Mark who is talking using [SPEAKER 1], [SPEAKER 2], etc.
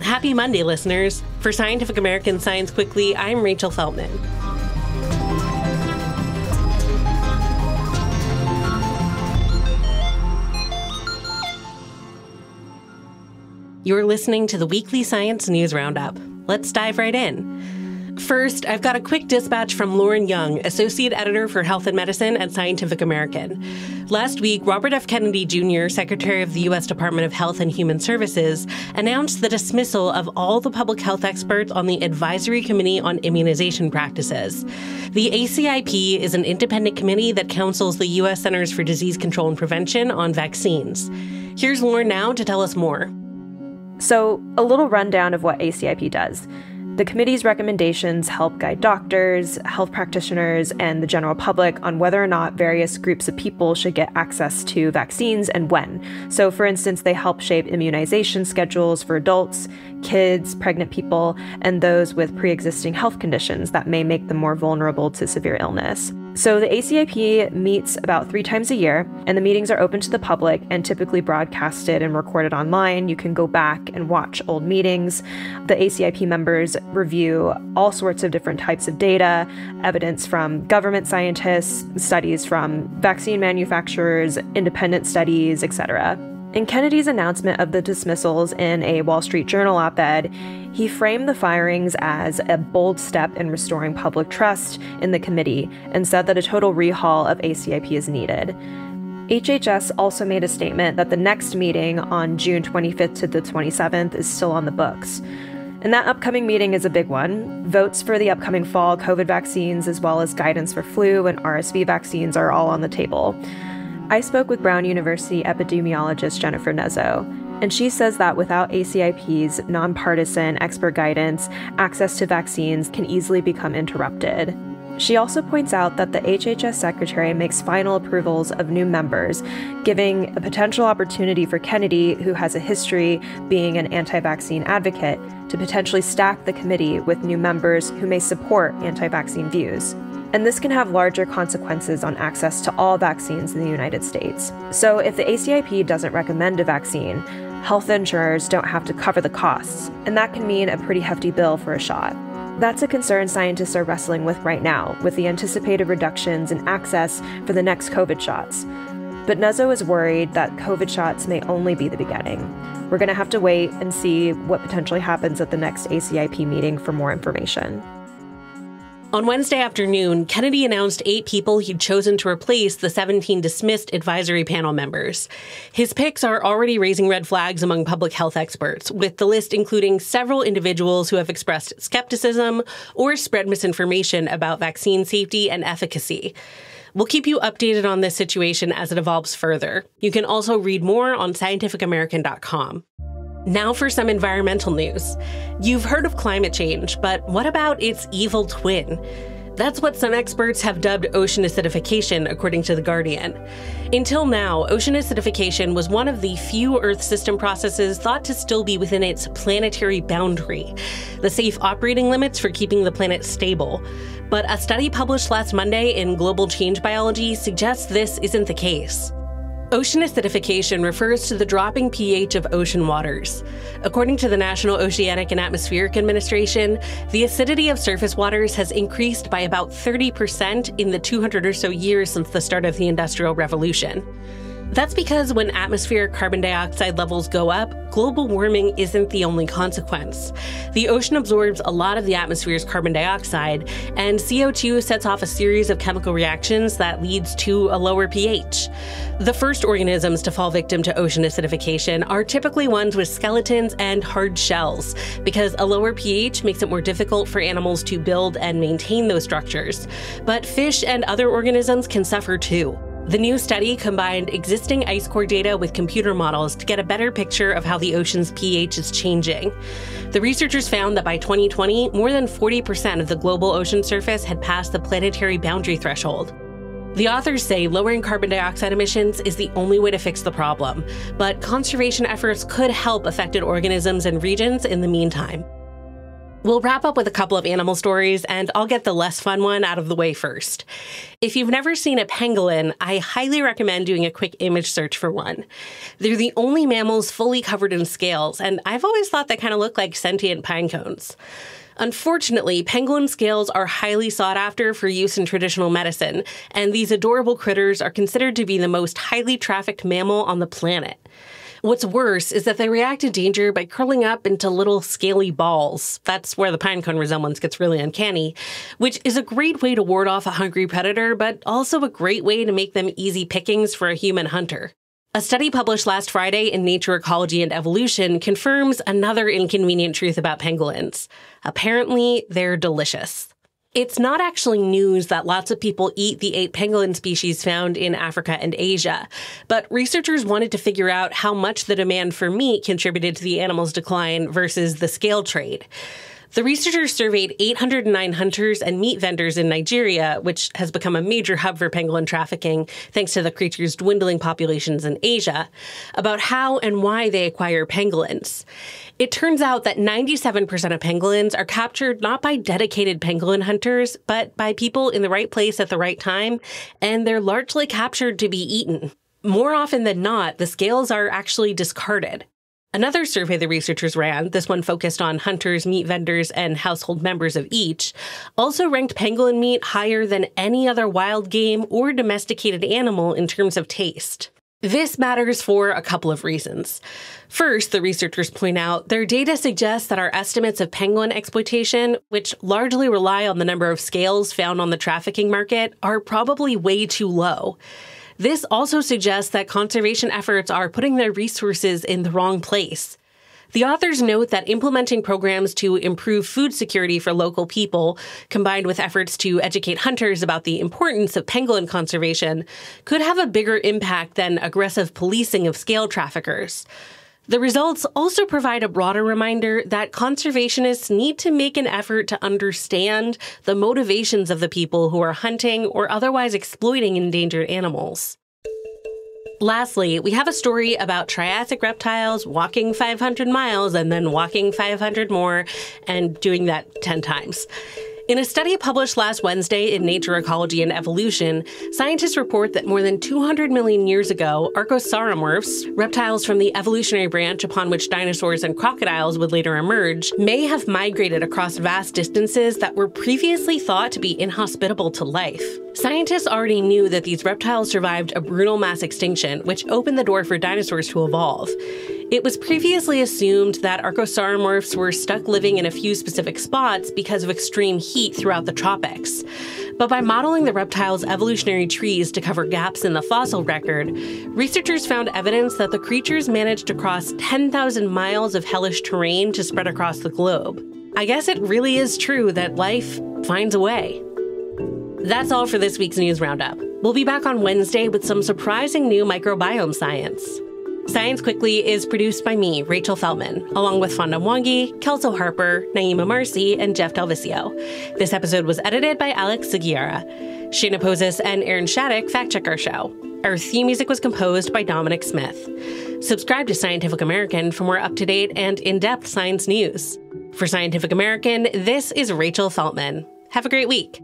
[SPEAKER 1] Happy Monday, listeners. For Scientific American Science Quickly, I'm Rachel Feltman. You're listening to the weekly science news roundup. Let's dive right in. First, I've got a quick dispatch from Lauren Young, Associate Editor for Health and Medicine at Scientific American. Last week, Robert F. Kennedy Jr., Secretary of the U.S. Department of Health and Human Services, announced the dismissal of all the public health experts on the Advisory Committee on Immunization Practices. The ACIP is an independent committee that counsels the U.S. Centers for Disease Control and Prevention on vaccines. Here's Lauren now to tell us more.
[SPEAKER 2] So, a little rundown of what ACIP does. The committee's recommendations help guide doctors, health practitioners, and the general public on whether or not various groups of people should get access to vaccines and when. So, for instance, they help shape immunization schedules for adults, kids, pregnant people, and those with pre existing health conditions that may make them more vulnerable to severe illness. So, the ACIP meets about three times a year, and the meetings are open to the public and typically broadcasted and recorded online. You can go back and watch old meetings. The ACIP members review all sorts of different types of data, evidence from government scientists, studies from vaccine manufacturers, independent studies, etc. In Kennedy's announcement of the dismissals in a Wall Street Journal op ed, he framed the firings as a bold step in restoring public trust in the committee and said that a total rehaul of ACIP is needed. HHS also made a statement that the next meeting on June 25th to the 27th is still on the books. And that upcoming meeting is a big one. Votes for the upcoming fall COVID vaccines, as well as guidance for flu and RSV vaccines, are all on the table. I spoke with Brown University epidemiologist Jennifer Nuzzo, and she says that without ACIP's nonpartisan expert guidance, access to vaccines can easily become interrupted. She also points out that the HHS secretary makes final approvals of new members, giving a potential opportunity for Kennedy, who has a history being an anti vaccine advocate, to potentially stack the committee with new members who may support anti vaccine views and this can have larger consequences on access to all vaccines in the United States. So, if the ACIP doesn't recommend a vaccine, health insurers don't have to cover the costs, and that can mean a pretty hefty bill for a shot. That's a concern scientists are wrestling with right now, with the anticipated reductions in access for the next COVID shots. But Nuzzo is worried that COVID shots may only be the beginning. We're going to have to wait and see what potentially happens at the next ACIP meeting for more information.
[SPEAKER 1] On Wednesday afternoon, Kennedy announced eight people he'd chosen to replace the 17 dismissed advisory panel members. His picks are already raising red flags among public health experts, with the list including several individuals who have expressed skepticism or spread misinformation about vaccine safety and efficacy. We'll keep you updated on this situation as it evolves further. You can also read more on scientificamerican.com. Now for some environmental news. You've heard of climate change, but what about its evil twin? That's what some experts have dubbed ocean acidification, according to The Guardian. Until now, ocean acidification was one of the few Earth system processes thought to still be within its planetary boundary, the safe operating limits for keeping the planet stable. But a study published last Monday in Global Change Biology suggests this isn't the case. Ocean acidification refers to the dropping pH of ocean waters. According to the National Oceanic and Atmospheric Administration, the acidity of surface waters has increased by about 30% in the 200 or so years since the start of the Industrial Revolution. That's because when atmospheric carbon dioxide levels go up, global warming isn't the only consequence. The ocean absorbs a lot of the atmosphere's carbon dioxide, and CO2 sets off a series of chemical reactions that leads to a lower pH. The first organisms to fall victim to ocean acidification are typically ones with skeletons and hard shells, because a lower pH makes it more difficult for animals to build and maintain those structures. But fish and other organisms can suffer too. The new study combined existing ice core data with computer models to get a better picture of how the ocean's pH is changing. The researchers found that by 2020, more than 40% of the global ocean surface had passed the planetary boundary threshold. The authors say lowering carbon dioxide emissions is the only way to fix the problem, but conservation efforts could help affected organisms and regions in the meantime. We'll wrap up with a couple of animal stories, and I'll get the less fun one out of the way first. If you've never seen a pangolin, I highly recommend doing a quick image search for one. They're the only mammals fully covered in scales, and I've always thought they kind of look like sentient pine cones. Unfortunately, pangolin scales are highly sought after for use in traditional medicine, and these adorable critters are considered to be the most highly trafficked mammal on the planet. What's worse is that they react to danger by curling up into little scaly balls. That's where the pinecone resemblance gets really uncanny, which is a great way to ward off a hungry predator, but also a great way to make them easy pickings for a human hunter. A study published last Friday in Nature Ecology and Evolution confirms another inconvenient truth about pangolins. Apparently, they're delicious. It's not actually news that lots of people eat the eight pangolin species found in Africa and Asia, but researchers wanted to figure out how much the demand for meat contributed to the animal's decline versus the scale trade. The researchers surveyed 809 hunters and meat vendors in Nigeria, which has become a major hub for pangolin trafficking thanks to the creature's dwindling populations in Asia, about how and why they acquire pangolins. It turns out that 97% of pangolins are captured not by dedicated pangolin hunters, but by people in the right place at the right time, and they're largely captured to be eaten. More often than not, the scales are actually discarded. Another survey the researchers ran, this one focused on hunters, meat vendors, and household members of each, also ranked pangolin meat higher than any other wild game or domesticated animal in terms of taste. This matters for a couple of reasons. First, the researchers point out their data suggests that our estimates of pangolin exploitation, which largely rely on the number of scales found on the trafficking market, are probably way too low. This also suggests that conservation efforts are putting their resources in the wrong place. The authors note that implementing programs to improve food security for local people, combined with efforts to educate hunters about the importance of pangolin conservation, could have a bigger impact than aggressive policing of scale traffickers. The results also provide a broader reminder that conservationists need to make an effort to understand the motivations of the people who are hunting or otherwise exploiting endangered animals. Lastly, we have a story about Triassic reptiles walking 500 miles and then walking 500 more and doing that 10 times. In a study published last Wednesday in Nature Ecology and Evolution, scientists report that more than 200 million years ago, archosauromorphs, reptiles from the evolutionary branch upon which dinosaurs and crocodiles would later emerge, may have migrated across vast distances that were previously thought to be inhospitable to life. Scientists already knew that these reptiles survived a brutal mass extinction, which opened the door for dinosaurs to evolve. It was previously assumed that archosauromorphs were stuck living in a few specific spots because of extreme heat throughout the tropics. But by modeling the reptile's evolutionary trees to cover gaps in the fossil record, researchers found evidence that the creatures managed to cross 10,000 miles of hellish terrain to spread across the globe. I guess it really is true that life finds a way. That's all for this week's News Roundup. We'll be back on Wednesday with some surprising new microbiome science. Science Quickly is produced by me, Rachel Feltman, along with Fonda Mwangi, Kelso Harper, Naeem Amarsy, and Jeff DelViscio. This episode was edited by Alex Sugiura. Shayna Posses and Aaron Shattuck fact check our show. Our theme music was composed by Dominic Smith. Subscribe to Scientific American for more up to date and in depth science news. For Scientific American, this is Rachel Feltman. Have a great week.